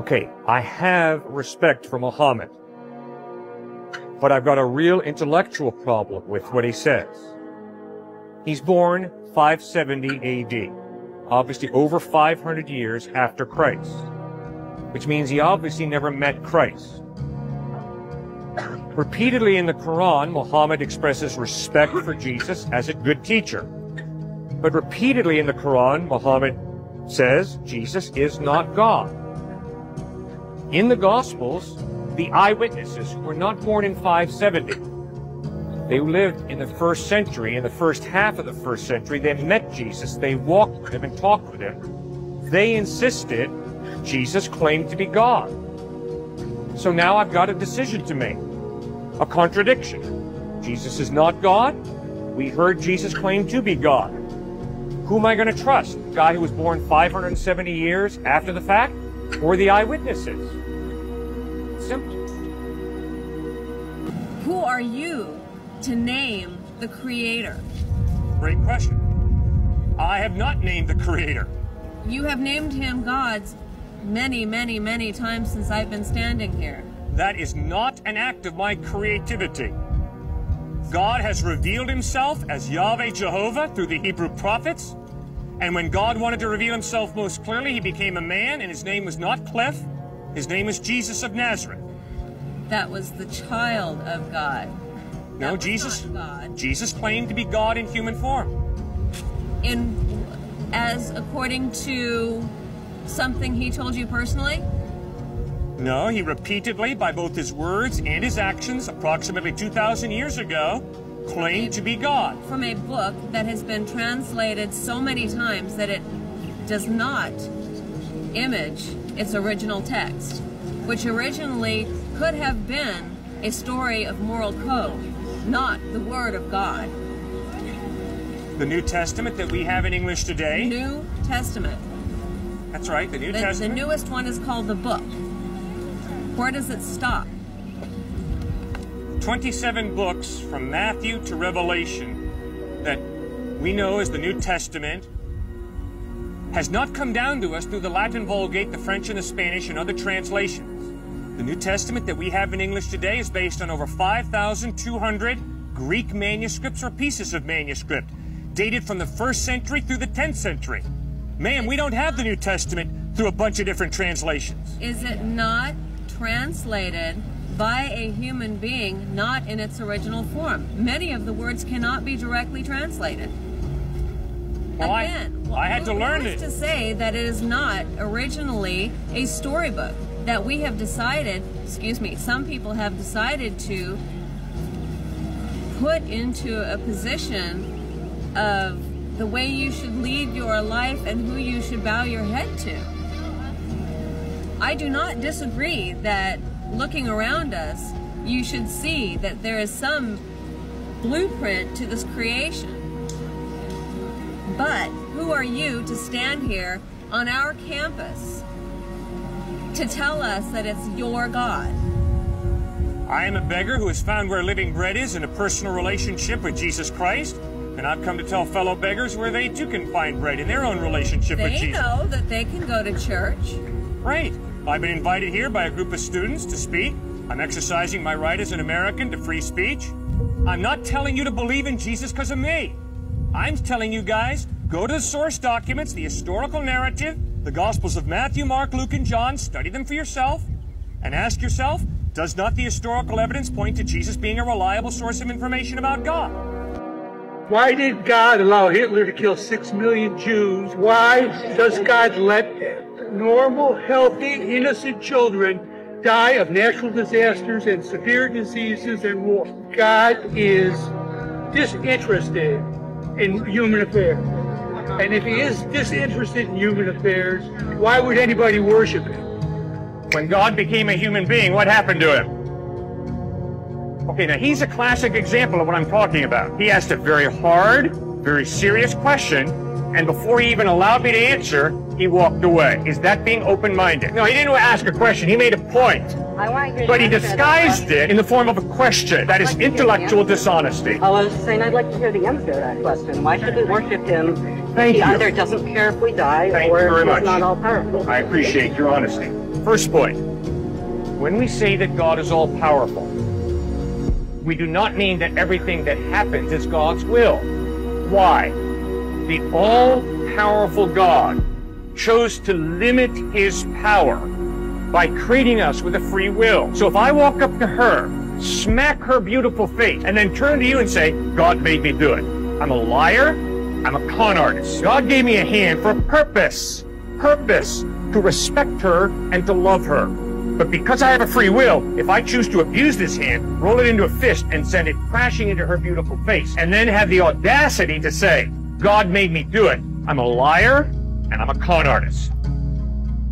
Okay, I have respect for Muhammad, but I've got a real intellectual problem with what he says. He's born 570 AD, obviously over 500 years after Christ, which means he obviously never met Christ. Repeatedly in the Quran, Muhammad expresses respect for Jesus as a good teacher. But repeatedly in the Quran, Muhammad says Jesus is not God. In the Gospels, the eyewitnesses were not born in 570. They lived in the first century, in the first half of the first century. They met Jesus. They walked with him and talked with him. They insisted Jesus claimed to be God. So now I've got a decision to make. A contradiction. Jesus is not God. We heard Jesus claim to be God. Who am I going to trust? The guy who was born 570 years after the fact? Or the eyewitnesses? Simple. Who are you to name the creator? Great question. I have not named the creator. You have named him God's many, many, many times since I've been standing here. That is not an act of my creativity. God has revealed himself as Yahweh Jehovah through the Hebrew prophets. And when God wanted to reveal himself most clearly, he became a man, and his name was not Cliff. His name is Jesus of Nazareth. That was the child of God. No, Jesus God. Jesus claimed to be God in human form. In as according to something he told you personally? No, he repeatedly, by both his words and his actions, approximately 2,000 years ago, claimed to be God. From a book that has been translated so many times that it does not image its original text, which originally could have been a story of moral code, not the Word of God. The New Testament that we have in English today. New Testament. That's right, the New The, the newest one is called the book. Where does it stop? 27 books from Matthew to Revelation that we know as the New Testament has not come down to us through the Latin Vulgate, the French and the Spanish, and other translations. The New Testament that we have in English today is based on over 5,200 Greek manuscripts or pieces of manuscript, dated from the first century through the 10th century. Ma'am, we don't have the New Testament through a bunch of different translations. Is it not translated by a human being, not in its original form? Many of the words cannot be directly translated. Well, I- Again, I had to learn it. to say that it is not originally a storybook that we have decided, excuse me, some people have decided to put into a position of the way you should lead your life and who you should bow your head to. I do not disagree that looking around us, you should see that there is some blueprint to this creation. But who are you to stand here on our campus to tell us that it's your God? I am a beggar who has found where living bread is in a personal relationship with Jesus Christ, and I've come to tell fellow beggars where they too can find bread in their own relationship with Jesus. They know that they can go to church. Right. I've been invited here by a group of students to speak. I'm exercising my right as an American to free speech. I'm not telling you to believe in Jesus because of me. I'm telling you guys, go to the source documents, the historical narrative, the Gospels of Matthew, Mark, Luke, and John, study them for yourself, and ask yourself, does not the historical evidence point to Jesus being a reliable source of information about God? Why did God allow Hitler to kill six million Jews? Why does God let normal, healthy, innocent children die of natural disasters and severe diseases and war? God is disinterested in human affairs. And if he is disinterested in human affairs, why would anybody worship him? When God became a human being, what happened to him? Okay, now he's a classic example of what I'm talking about. He asked a very hard, very serious question, and before he even allowed me to answer, he walked away. Is that being open-minded? No, he didn't ask a question. He made a point. I want you But he disguised it in the form of a question. That is like to hear the intellectual dishonesty. I was saying I'd like to hear the answer to that question. Why should we worship him Thank he you. either doesn't care if we die Thank or he's much. not all powerful. I appreciate your honesty. First point. When we say that God is all powerful, we do not mean that everything that happens is God's will. Why? The all powerful God chose to limit his power by creating us with a free will. So if I walk up to her, smack her beautiful face, and then turn to you and say, God made me do it, I'm a liar, I'm a con artist. God gave me a hand for a purpose. Purpose to respect her and to love her. But because I have a free will, if I choose to abuse this hand, roll it into a fist and send it crashing into her beautiful face, and then have the audacity to say, God made me do it, I'm a liar and I'm a con artist.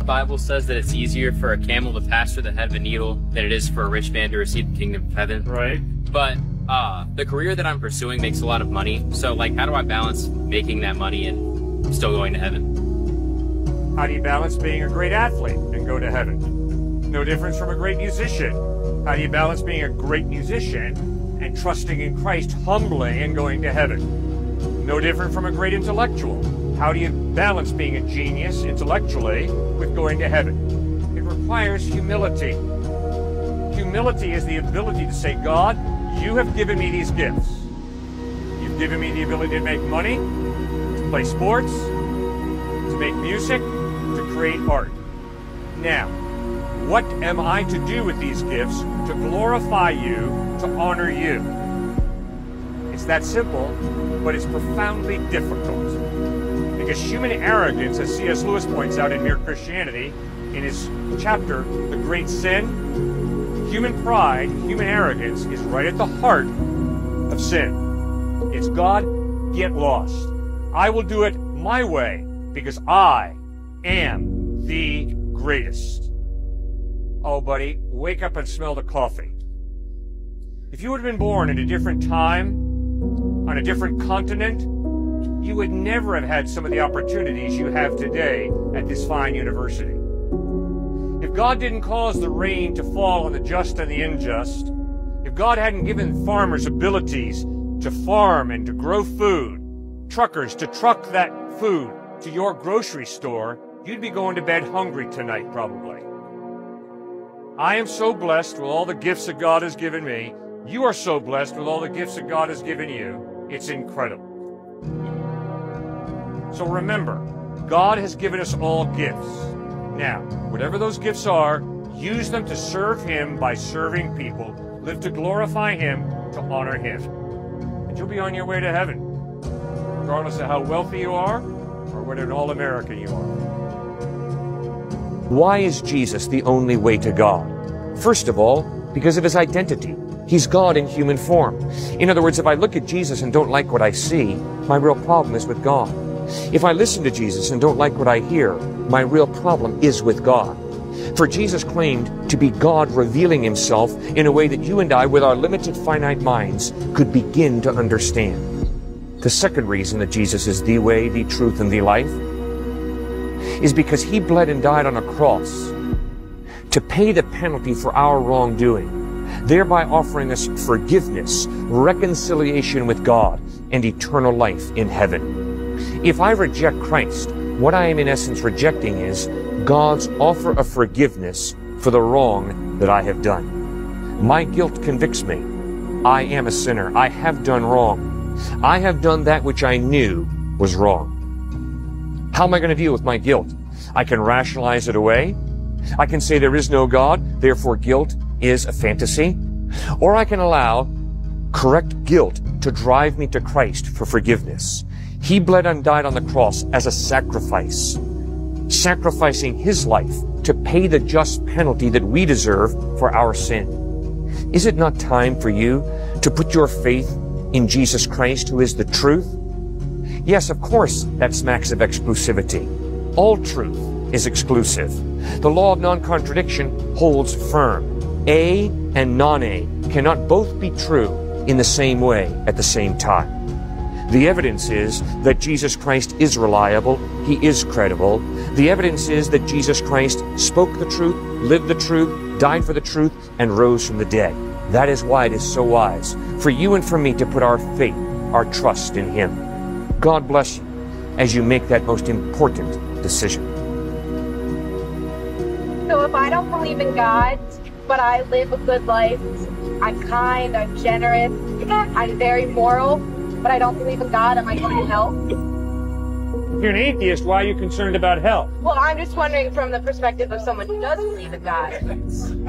The Bible says that it's easier for a camel to pass through the head of a needle than it is for a rich man to receive the kingdom of heaven. Right? But uh, the career that I'm pursuing makes a lot of money. So, like, how do I balance making that money and still going to heaven? How do you balance being a great athlete and go to heaven? No difference from a great musician. How do you balance being a great musician and trusting in Christ humbly and going to heaven? No different from a great intellectual. How do you balance being a genius intellectually with going to heaven? It requires humility. Humility is the ability to say, God, you have given me these gifts. You've given me the ability to make money, to play sports, to make music, to create art. Now, what am I to do with these gifts to glorify you, to honor you? It's that simple, but it's profoundly difficult. Because human arrogance, as C.S. Lewis points out in Mere Christianity, in his chapter, The Great Sin, human pride, human arrogance is right at the heart of sin. It's God, get lost. I will do it my way because I am the greatest. Oh, buddy, wake up and smell the coffee. If you had been born at a different time, on a different continent, you would never have had some of the opportunities you have today at this fine university. If God didn't cause the rain to fall on the just and the unjust, if God hadn't given farmers abilities to farm and to grow food, truckers to truck that food to your grocery store, you'd be going to bed hungry tonight, probably. I am so blessed with all the gifts that God has given me. You are so blessed with all the gifts that God has given you. It's incredible. So remember, God has given us all gifts. Now, whatever those gifts are, use them to serve Him by serving people. Live to glorify Him, to honor Him. And you'll be on your way to heaven, regardless of how wealthy you are or what an all American you are. Why is Jesus the only way to God? First of all, because of his identity. He's God in human form. In other words, if I look at Jesus and don't like what I see, my real problem is with God. If I listen to Jesus and don't like what I hear, my real problem is with God. For Jesus claimed to be God revealing himself in a way that you and I, with our limited finite minds, could begin to understand. The second reason that Jesus is the way, the truth, and the life is because he bled and died on a cross to pay the penalty for our wrongdoing, thereby offering us forgiveness, reconciliation with God, and eternal life in heaven. If I reject Christ, what I am in essence rejecting is God's offer of forgiveness for the wrong that I have done. My guilt convicts me. I am a sinner. I have done wrong. I have done that which I knew was wrong. How am I going to deal with my guilt? I can rationalize it away. I can say there is no God, therefore guilt is a fantasy. Or I can allow correct guilt to drive me to Christ for forgiveness. He bled and died on the cross as a sacrifice, sacrificing his life to pay the just penalty that we deserve for our sin. Is it not time for you to put your faith in Jesus Christ, who is the truth? Yes, of course, that smacks of exclusivity. All truth is exclusive. The law of non-contradiction holds firm. A and non-A cannot both be true in the same way at the same time. The evidence is that Jesus Christ is reliable, he is credible. The evidence is that Jesus Christ spoke the truth, lived the truth, died for the truth, and rose from the dead. That is why it is so wise for you and for me to put our faith, our trust in him. God bless you. as you make that most important decision. So if I don't believe in God, but I live a good life, I'm kind, I'm generous, I'm very moral, but I don't believe in God, am I going to hell? If you're an atheist, why are you concerned about hell? Well, I'm just wondering from the perspective of someone who does believe in God.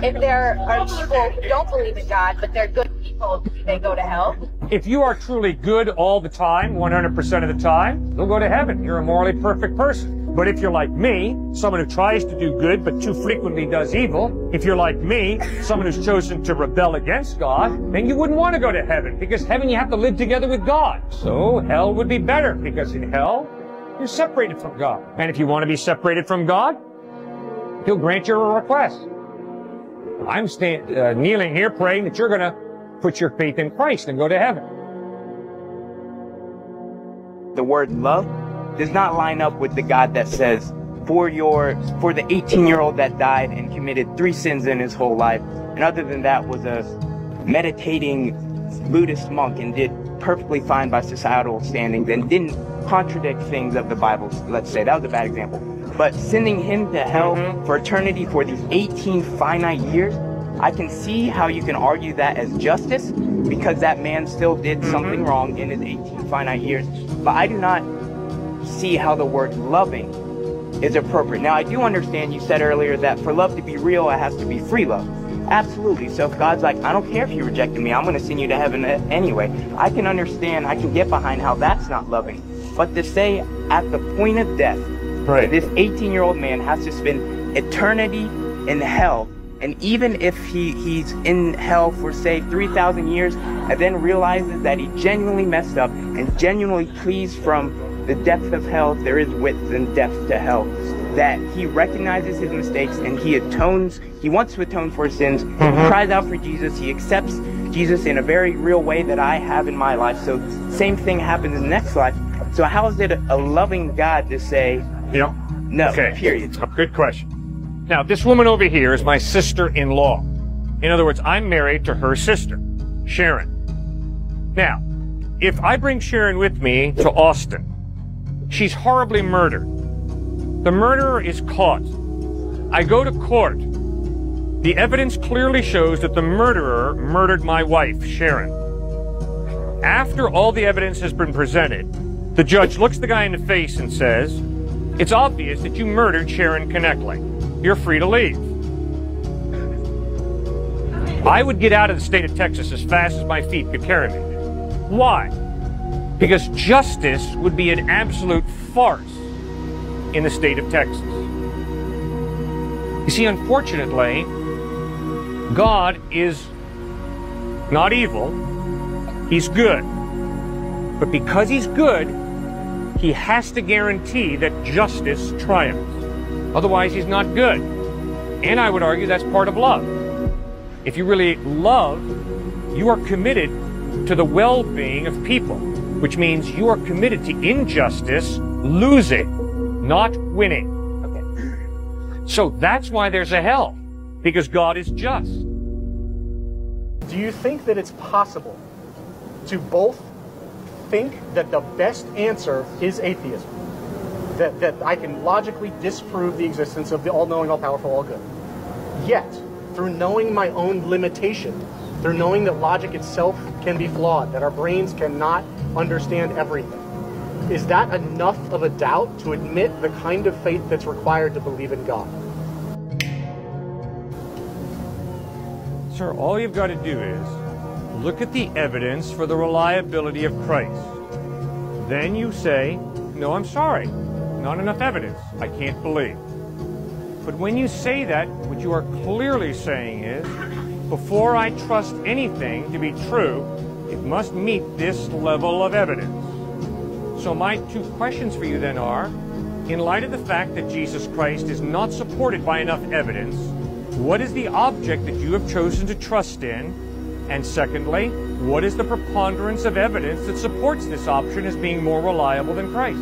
If there are people who don't believe in God, but they're good people, they go to hell? If you are truly good all the time, 100% of the time, you'll go to heaven. You're a morally perfect person. But if you're like me, someone who tries to do good but too frequently does evil, if you're like me, someone who's chosen to rebel against God, then you wouldn't want to go to heaven because heaven you have to live together with God. So hell would be better because in hell, you're separated from God. And if you want to be separated from God, He'll grant your request. I'm stand, uh, kneeling here praying that you're going to put your faith in Christ and go to heaven. The word love does not line up with the God that says, for your for the 18 year old that died and committed three sins in his whole life, and other than that was a meditating Buddhist monk and did perfectly fine by societal standings and didn't contradict things of the Bible, let's say. That was a bad example. But sending him to hell Mhm. for eternity for these 18 finite years, I can see how you can argue that as justice because that man still did something wrong in his 18 finite years. But I do not see how the word loving is appropriate. Now, I do understand you said earlier that for love to be real, it has to be free love. Absolutely. So if God's like, I don't care if you rejected me, I'm going to send you to heaven anyway, I can understand, I can get behind how that's not loving. But to say at the point of death, Right. this 18 year old man has to spend eternity in hell. And even if he, he's in hell for, say, 3,000 years, and then realizes that he genuinely messed up and genuinely pleads from the depth of hell, there is width and depth to hell, that he recognizes his mistakes and he atones, he wants to atone for his sins, he mm-hmm. cries out for Jesus, he accepts Jesus in a very real way that I have in my life. So, same thing happens in the next life. So, how is it a loving God to say, Yeah. no, Okay. period? A good question. Now, this woman over here is my sister-in-law. In other words, I'm married to her sister, Sharon. Now, if I bring Sharon with me to Austin, she's horribly murdered. The murderer is caught. I go to court. The evidence clearly shows that the murderer murdered my wife, Sharon. After all the evidence has been presented, the judge looks the guy in the face and says, It's obvious that you murdered Sharon Knechtle. You're free to leave. I would get out of the state of Texas as fast as my feet could carry me. Why? Because justice would be an absolute farce in the state of Texas. You see, unfortunately, God is not evil, He's good. But because He's good, He has to guarantee that justice triumphs. Otherwise, He's not good. And I would argue that's part of love. If you really love, you are committed to the well being of people, which means you are committed to injustice losing, not winning. Okay. So that's why there's a hell, because God is just. Do you think that it's possible to both think that the best answer is atheism? That, that I can logically disprove the existence of the all knowing, all powerful, all good. Yet, through knowing my own limitation, through knowing that logic itself can be flawed, that our brains cannot understand everything, is that enough of a doubt to admit the kind of faith that's required to believe in God? Sir, all you've got to do is look at the evidence for the reliability of Christ. Then you say, No, I'm sorry. Not enough evidence. I can't believe. But when you say that, what you are clearly saying is, before I trust anything to be true, it must meet this level of evidence. So my two questions for you then are, in light of the fact that Jesus Christ is not supported by enough evidence, what is the object that you have chosen to trust in? And secondly, what is the preponderance of evidence that supports this option as being more reliable than Christ?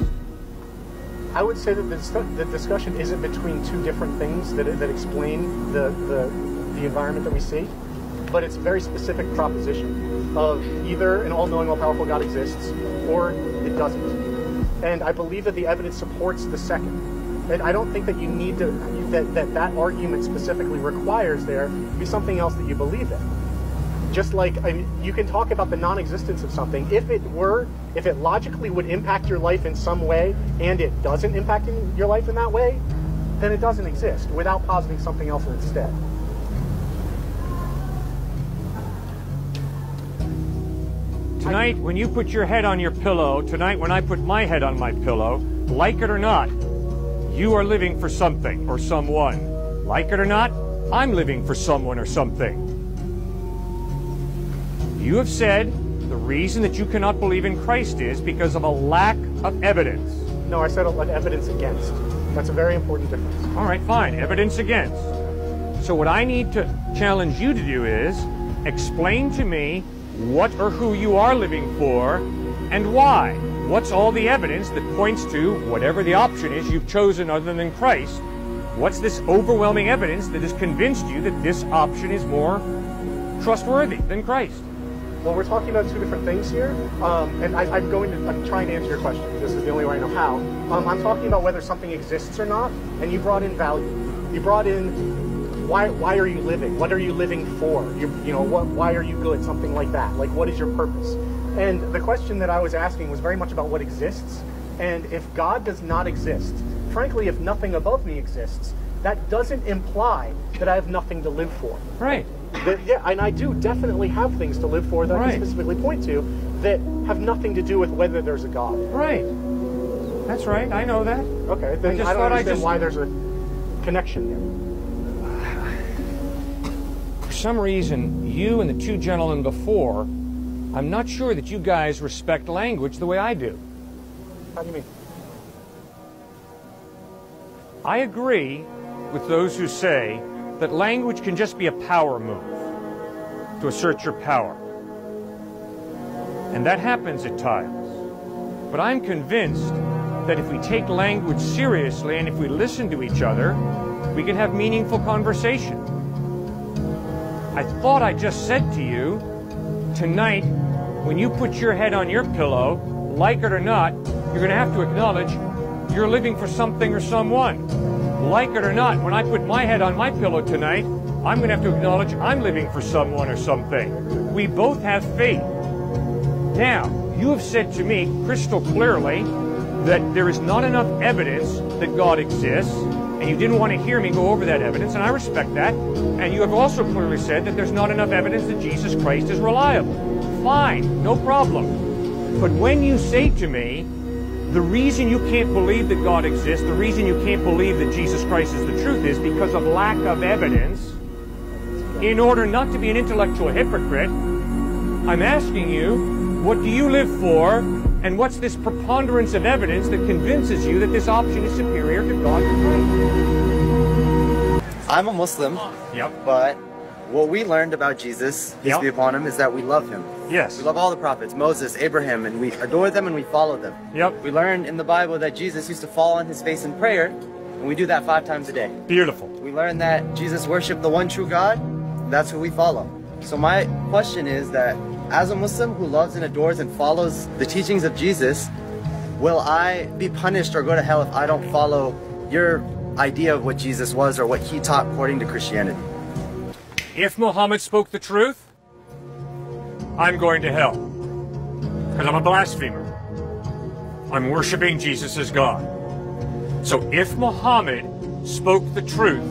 I would say that the, discussion isn't between two different things that, that explain the, the, the environment that we see, but it's a very specific proposition of either an all-knowing, all-powerful God exists or it doesn't. and I believe that the evidence supports the second. And I don't think that you need to that that, that argument specifically requires there to be something else that you believe in. Just like I mean, you can talk about the non-existence of something, if it were, if it logically would impact your life in some way, and it doesn't impact your life in that way, then it doesn't exist. Without positing something else instead. Tonight, when you put your head on your pillow, tonight, when I put my head on my pillow, like it or not, you are living for something or someone. Like it or not, I'm living for someone or something. You have said the reason that you cannot believe in Christ is because of a lack of evidence. No, I said evidence against. That's a very important difference. All right, fine. Evidence against. So what I need to challenge you to do is explain to me what or who you are living for and why. What's all the evidence that points to whatever the option is you've chosen other than Christ? What's this overwhelming evidence that has convinced you that this option is more trustworthy than Christ? Well, we're talking about two different things here, um, and I, am going to I'm trying to answer your question. This is the only way I know how. Um, I'm talking about whether something exists or not, and you brought in value. You brought in why why are you living? What are you living for? You, you know what? Why are you good? Something like that. Like what is your purpose? And the question that I was asking was very much about what exists. And if God does not exist, frankly, if nothing above me exists, that doesn't imply that I have nothing to live for. Right. That, yeah, and I do definitely have things to live for that I can specifically point to that have nothing to do with whether there's a God. Right. That's right. I know that. Okay, then just I don't thought I understand just- why there's a connection there. For some reason, you and the two gentlemen before, I'm not sure that you guys respect language the way I do. How do you mean? I agree with those who say that language can just be a power move to assert your power. And that happens at times. But I'm convinced that if we take language seriously and if we listen to each other, we can have meaningful conversation. I thought I just said to you, tonight, when you put your head on your pillow, like it or not, you're going to have to acknowledge you're living for something or someone. Like it or not, when I put my head on my pillow tonight, I'm going to have to acknowledge I'm living for someone or something. We both have faith. Now, you have said to me crystal clearly that there is not enough evidence that God exists, and you didn't want to hear me go over that evidence, and I respect that. And you have also clearly said that there's not enough evidence that Jesus Christ is reliable. Fine, no problem. But when you say to me, the reason you can't believe that God exists, the reason you can't believe that Jesus Christ is the truth is because of lack of evidence, in order not to be an intellectual hypocrite, I'm asking you, what do you live for? And what's this preponderance of evidence that convinces you that this option is superior to God I'm a Muslim, Yep. but what we learned about Jesus, peace Yep. be upon him, is that we love him. Yes. We love all the prophets, Moses, Abraham, and we adore them and we follow them. Yep. We learned in the Bible that Jesus used to fall on his face in prayer, and we do that five times a day. Beautiful. We learned that Jesus worshiped the one true God, that's who we follow. So my question is that as a Muslim who loves and adores and follows the teachings of Jesus, will I be punished or go to hell if I don't follow your idea of what Jesus was or what he taught according to Christianity? If Muhammad spoke the truth, I'm going to hell. Because I'm a blasphemer. I'm worshiping Jesus as God. So if Muhammad spoke the truth,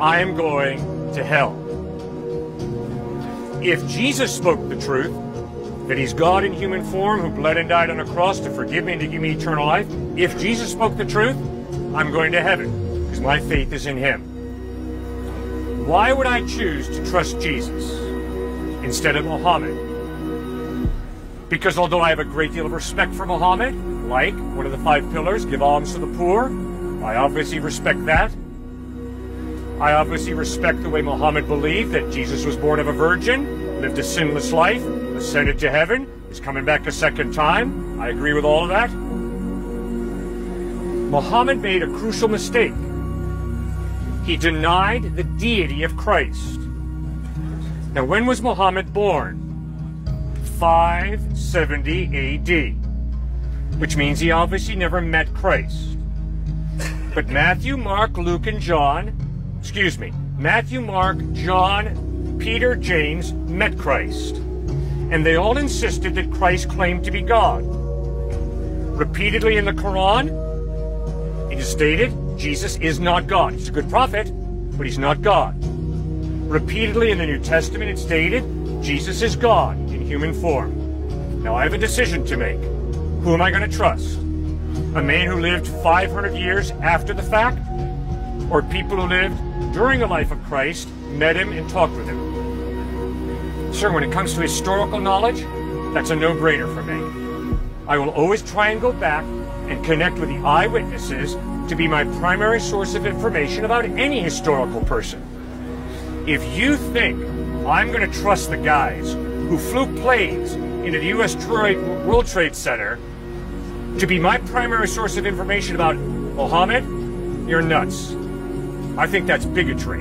I am going to hell. If Jesus spoke the truth, that he's God in human form who bled and died on a cross to forgive me and to give me eternal life, if Jesus spoke the truth, I'm going to heaven because my faith is in him. Why would I choose to trust Jesus instead of Muhammad? Because although I have a great deal of respect for Muhammad, like one of the five pillars, give alms to the poor, I obviously respect that. I obviously respect the way Muhammad believed that Jesus was born of a virgin, lived a sinless life, ascended to heaven, is coming back a second time. I agree with all of that. Muhammad made a crucial mistake. He denied the deity of Christ. Now, when was Muhammad born? 570 AD. which means he obviously never met Christ. But Matthew, Mark, Luke, and John, excuse me, Matthew, Mark, John, Peter, James met Christ. And they all insisted that Christ claimed to be God. Repeatedly in the Quran, it is stated Jesus is not God. He's a good prophet, but he's not God. Repeatedly in the New Testament, it's stated Jesus is God in human form. Now I have a decision to make. Who am I going to trust? A man who lived 500 years after the fact? Or people who lived during the life of Christ, met him, and talked with him? Sir, when it comes to historical knowledge, that's a no-brainer for me. I will always try and go back and connect with the eyewitnesses to be my primary source of information about any historical person. If you think I'm going to trust the guys who flew planes into the U.S. World Trade Center to be my primary source of information about Mohammed, you're nuts. I think that's bigotry.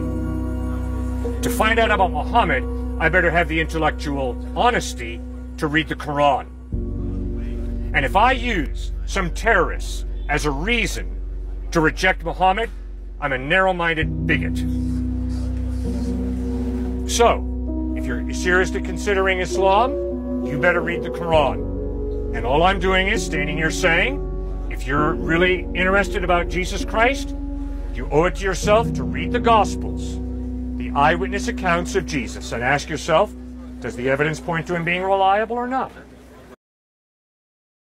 To find out about Muhammad, I better have the intellectual honesty to read the Quran. And if I use some terrorists as a reason to reject Muhammad, I'm a narrow-minded bigot. So, if you're seriously considering Islam, you better read the Quran. And all I'm doing is standing here saying, if you're really interested about Jesus Christ, you owe it to yourself to read the Gospels, the eyewitness accounts of Jesus, and ask yourself, does the evidence point to him being reliable or not?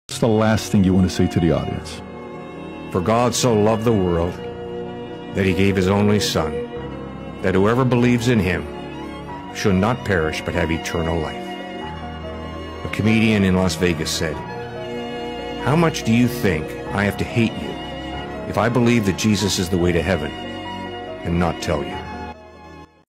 What's the last thing you want to say to the audience? For God so loved the world that he gave his only Son, that whoever believes in him should not perish but have eternal life. A comedian in Las Vegas said, How much do you think I have to hate you if I believe that Jesus is the way to heaven and not tell you?